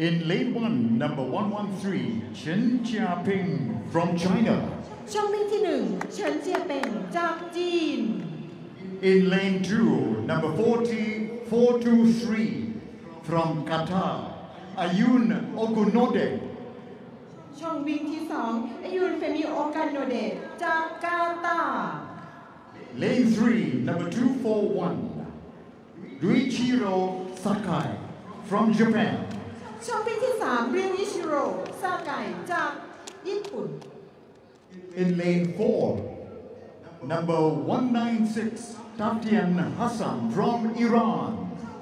In lane one, number 113, Chen Jiaping from China. ช่องวิ่งที่หนึ่งเฉินเจียเป่งจากจีน In lane two, number 40, 423, from Qatar, Ayun Ogunode. ช่องวิ่งที่สองอายุนเฟมิโอกันโนเดะจากกาตาร์ Lane three, number 241, Ruichiro Sakai, from Japan. ช่องวิ่งที่สามเรียวอิชิโร่ซาไกจากญี่ปุ่น In lane four, number 196, Tatian Hassan, from Iran.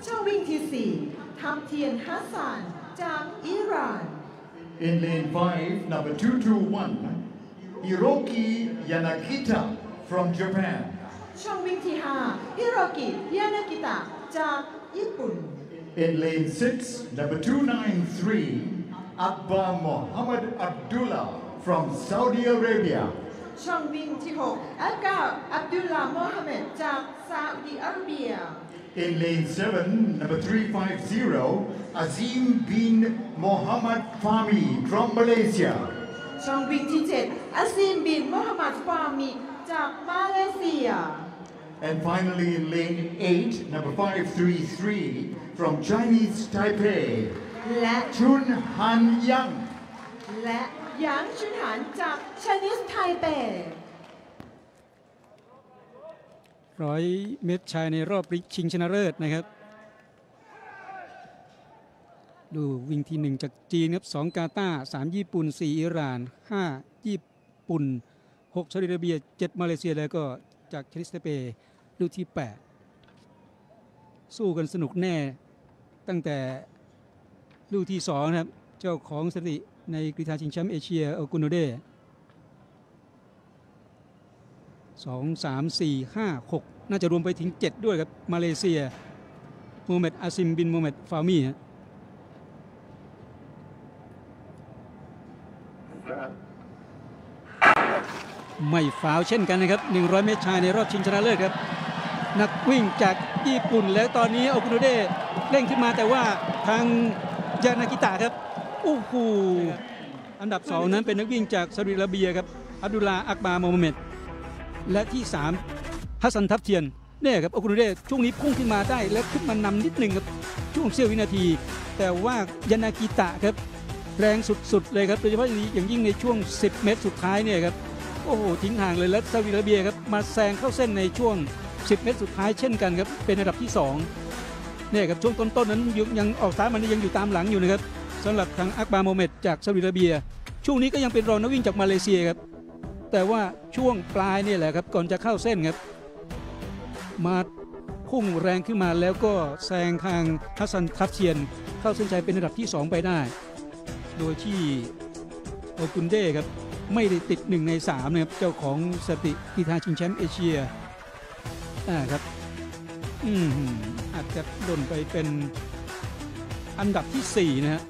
ช่องวิ่งที่สี่ทัพเทียนฮัสซานจากอิหร่าน In lane five, number 221, Hiroki Yanagita, from Japan. ช่องวิ่งที่ห้าฮิโรกิยานากิตะจากญี่ปุ่น in lane six, number 293, Akbar Mohammed Abdullah from Saudi Arabia. Chong Min Jiho, Abdullah Mohammed from Saudi Arabia. In lane seven, number 350, Azim bin Mohammed Fahmy from Malaysia. Chong Bin Jijet, Azim bin Mohammed Fahmy from Malaysia. And finally in lane eight, number 533, from Chinese Taipei, และ Chun Han Yang. และหยางชุนหานจากชนิสไทเปร้อยเมตรชายในรอบชิงชนะเลิศนะครับ ลู่วิ่งที่หนึ่งจากจีนครับสองกาตาร์สามญี่ปุ่นสี่อิหร่านห้าญี่ปุ่นหกซาอุดิอาระเบียเจ็ดมาเลเซียแล้วก็จากไชนีสไทเปลู่ที่แปดสู้กันสนุกแน่ ตั้งแต่ลู่ที่สองนะครับ เจ้าของสถิติในกรีฑาชิงแชมป์เอเชียโอกุโนเดสองสามสี่ห้าหกน่าจะรวมไปถึง 7 ด้วยครับ มาเลเซียโมฮัมเหม็ดอาซิมบินโมฮัมเหม็ดฟามี่ฮะไม่ฟาวเช่นกันนะครับ 100 เมตรชายในรอบชิงชนะเลิศครับ นักวิ่งจากญี่ปุ่น แล้วตอนนี้โอคุโนเดะเร่งขึ้นมาแต่ว่าทางยานากิตะครับโอ้โหอันดับ 2 นั้นเป็นนักวิ่งจากซาอุดิอาระเบียครับอับดุลลาอักบาโมฮัมเหม็ดและที่ 3ฮัสซันทับเทียนเนี่ยครับโอคุโนเดะช่วงนี้พุ่งขึ้นมาได้แล้วขึ้นมานำนิดหนึ่งครับช่วงเสี้ยววินาที แต่ว่ายานากิตะครับแรงสุดๆเลยครับโดยเฉพาะอย่างยิ่งในช่วง 10 เมตรสุดท้ายเนี่ยครับโอ้โหทิ้งห่างเลยแล้วซาอุดิอาระเบียครับมาแซงเข้าเส้นในช่วง 10 เมตรสุดท้ายเช่นกันครับเป็นอันดับที่2เนี่ยครับช่วงต้นๆนั้นยังออกซ้ายมันยังอยู่ตามหลังอยู่นะครับสำหรับทางอักบาร์โมเมดจากซาอุดิอาระเบีย ช่วงนี้ก็ยังเป็นรองนักวิ่งจากมาเลเซียครับแต่ว่าช่วงปลายเนี่ยแหละครับก่อนจะเข้าเส้นครับ มาพุ่งแรงขึ้นมาแล้วก็แซงทางฮัสซันทับเทียน เข้าเส้นชัยเป็นอันดับที่ 2 ไปได้ โดยที่โอกุนเด้ครับไม่ได้ติด 1 ใน3นะครับเจ้าของสถิติกีฬาชิงแชมป์เอเชีย อ่าครับ อืมอาจจะหล่นไปเป็นอันดับที่ 4 นะฮะ